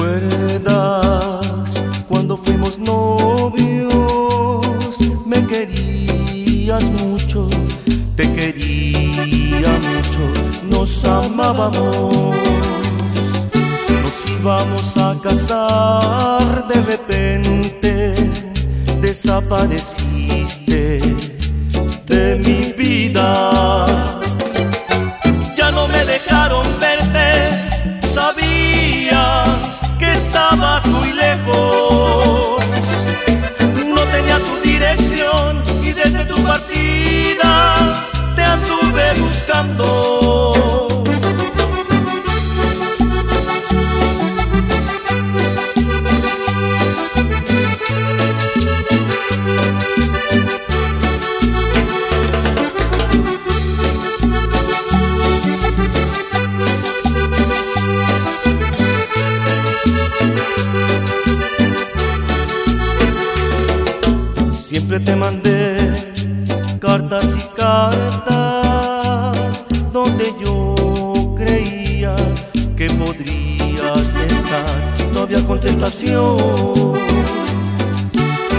recuerdas cuando fuimos novios? Me querías mucho, te quería mucho, nos amábamos. Nos íbamos a casar de repente, desapareciste de mi vida. Siempre te mandé cartas y cartas donde yo creía que podrías estar. No había contestación.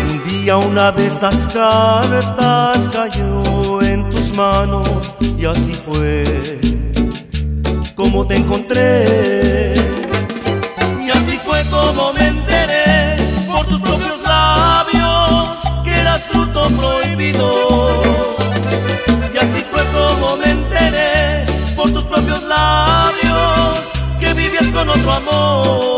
Un día una de estas cartas cayó en tus manos y así fue como te encontré. labios que vivías con otro amor.